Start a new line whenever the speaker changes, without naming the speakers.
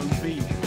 so deep.